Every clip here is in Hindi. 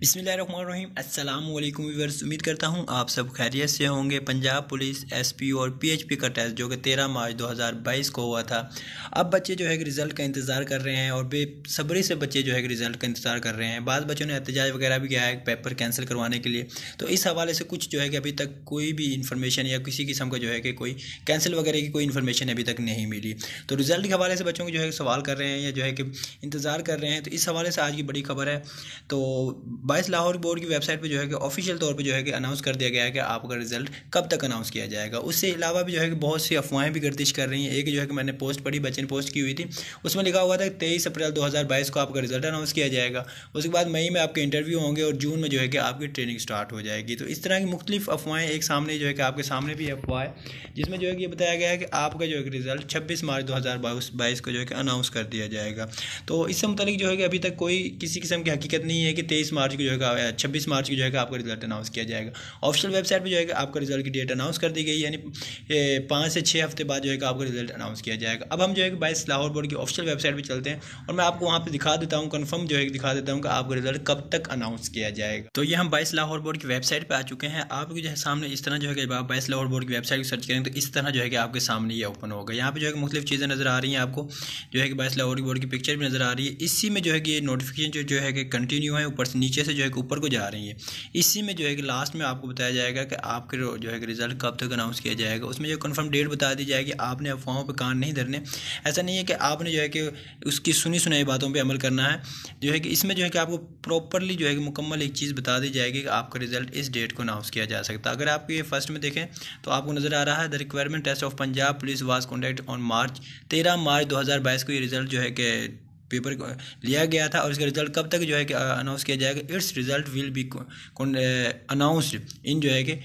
बिसमीम अस्सलाम वालेकुम व्यूअर्स, उम्मीद करता हूँ आप सब खैरियत से होंगे। पंजाब पुलिस, एसपी और पीएचपी का टेस्ट, जो कि 13 मार्च 2022 को हुआ था। अब बच्चे जो है कि रिज़ल्ट का इंतज़ार कर रहे हैं और बेसब्री से बच्चे जो है कि रिज़ल्ट का इंतज़ार कर रहे हैं। बाद बच्चों ने एहतजाज वगैरह भी किया है पेपर कैंसिल करवाने के लिए। तो इस हवाले से कुछ जो है कि अभी तक कोई भी इन्फॉर्मेशन या किसी किस्म का जो है कि कोई कैंसिल वगैरह की कोई इन्फॉर्मेशन अभी तक नहीं मिली। तो रिज़ल्ट के हवाले से बच्चों को जो है सवाल कर रहे हैं या जो है कि इंतज़ार कर रहे हैं। तो इस हवाले से आज की बड़ी खबर है। तो बाईस लाहौर बोर्ड की वेबसाइट पे जो है कि ऑफिशियल तौर पे जो है कि अनाउंस कर दिया गया है कि आपका रिज़ल्ट कब तक अनाउंस किया जाएगा उससे अलावा भी जो है कि बहुत सी अफवाहें भी गर्दिश कर रही हैं एक जो है कि मैंने पोस्ट पढ़ी बच्चे ने पोस्ट की हुई थी उसमें लिखा हुआ था तेईस अप्रैल दो हज़ार बाईस को आपका रिज़ल्ट अनाउंस किया जाएगा उसके बाद मई में आपके इंटरव्यू होंगे और जून में जो है कि आपकी ट्रेनिंग स्टार्ट हो जाएगी तो इस तरह की मुख्तलिफ़ अफवाहें एक सामने जो है कि आपके सामने भी अफवाह है जिसमें जो है कि ये बताया गया है कि आपका जो है रिज़ल्ट छब्बीस मार्च दो हज़ार बाईस को जो है कि अनाउंस कर दिया जाएगा तो इससे मुतलिक जो है कि अभी तक कोई किसी किस्म की हकीकत नहीं है कि तेईस मार्च को जो है छब्बीस मार्च को जो है आपका रिज़ल्ट अनाउंस किया जाएगा ऑफिशियल वेबसाइट पर जो है आपका रिज़ल्ट की डेट अनाउंस कर दी गई यानी पाँच से छः हफ़्ते बाद जो है आपका रिज़ल्ट अनाउंस किया जाएगा अब हम जो है बाईस लाहौर बोर्ड की ऑफिशियल वेबसाइट पर चलते हैं और मैं आपको वहाँ पर दिखा देता हूँ कन्फर्म जो है दिखा देता हूँ कि आपका रिज़ल्ट कब तक अनाउंस किया जाएगा तो ये हम बाईस लाहौर बोर्ड की वेबसाइट पर आ चुके हैं आपके जो है सामने इस तरह जो है आप बाईस लाहौर बोर्ड की वेबसाइट सर्च करें तो इस तरह जो है कि आपके सामने ये ओपन होगा यहाँ पे जो है कि मुख्तलिफ़ चीज़ें नज़र आ रही हैं आपको जो है कि बाईस लाहौर बोर्ड की पिक्चर भी नज़र आ रही है इसी में जो है कि ये नोटिफिकेशन जो है कि कंटिन्यू है ऊपर से नीचे से जो है कि ऊपर को जा रही है। इसी में जो है कि लास्ट में आपको बताया जाएगा कि आपके जो है कि रिज़ल्ट कब तक अनाउंस किया जाएगा। उसमें जो कन्फर्म डेट बता दी जाएगी, आपने अफवाहों पर कान नहीं धरने। ऐसा नहीं है कि आपने जो है कि उसकी सुनी सुनाई बातों पर अमल करना है। जो है कि इसमें जो है कि आपको प्रॉपरली जो है कि मुकम्मल एक चीज़ बता दी जाएगी कि आपका रिज़ल्ट इस डेट को अनाउंस किया जा सकता है। अगर आप ये फ़र्स्ट में देखें तो आपको नज़र आ रहा है the requirement test of Punjab police was conduct on March तेरह मार्च दो को ये रिज़ल्ट जो है कि पेपर लिया गया था और इसका रिज़ल्ट कब तक जो है कि अनाउंस किया जाएगा? Its result will be announced in जो है कि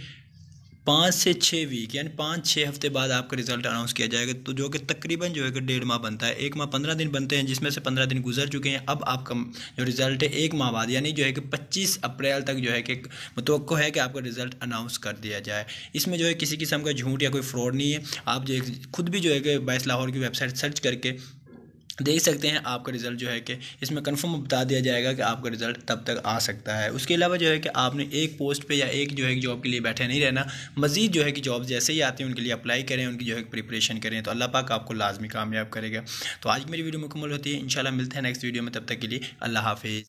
पाँच से छः वीक यानी पाँच छः हफ़्ते बाद आपका रिज़ल्ट अनाउंस किया जाएगा। तो जो कि तकरीबन जो है कि डेढ़ माह बनता है। एक माह पंद्रह दिन बनते हैं, जिसमें से पंद्रह दिन गुजर चुके हैं। अब आपका जो रिज़ल्ट है, एक माह बाद, यानी जो है कि पच्चीस अप्रैल तक जो है कि मुतव है कि आपका रिज़ल्ट अनाउंस कर दिया जाए। इसमें जो है किसी किस्म का झूठ या कोई फ्रॉड नहीं है। आप जो है खुद भी जो है कि बाईस लाहौर की वेबसाइट सर्च करके देख सकते हैं आपका रिज़ल्ट जो है कि इसमें कंफर्म बता दिया जाएगा कि आपका रिज़ल्ट तब तक आ सकता है। उसके अलावा जो है कि आपने एक पोस्ट पे या एक जो है जॉब के लिए बैठे नहीं रहना, मज़ीद जो है कि जॉब जैसे ही आती हैं, उनके लिए अप्लाई करें, उनकी जो है प्रिपरेशन करें तो अल्लाह पाक आपको लाजमी कामयाब करेगा। तो आज मेरी वीडियो मुकम्मल होती है। इन मिलते हैं नेक्स्ट वीडियो में, तब तक के लिए अल्लाह हाफिज़।